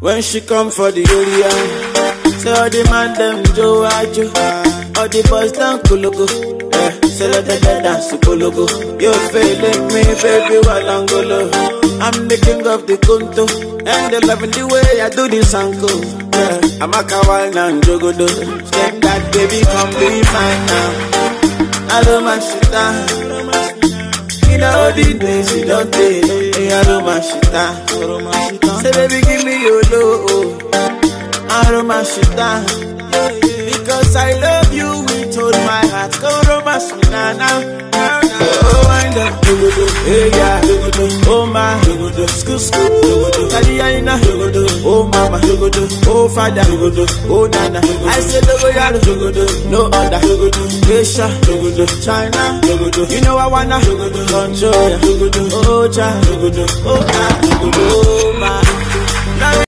When she come for the area, say all the man them Joe Ajo, all the boys down Kulugu. Eh, say let them dance Kulugu. You feeling me, baby, Walangolo. I'm the king of the Kunto, and they loving the way I do this anko. Yeah, I'm a kawal and jogodo. Step that baby, come be mine now. I love my shit down. Know the days you don't take. Hey, I love my shit down. Say baby, give me your love. I love my shit down. Because I love you with all my heart. Go romance me now. Oh, wind up, hey yeah, oh my, school, school, Kaliyaina, oh mama, oh father, oh nana. I say logo yaro, no other, Asia, China, you know I wanna. Control ya, oh cha, oh ah, oh my.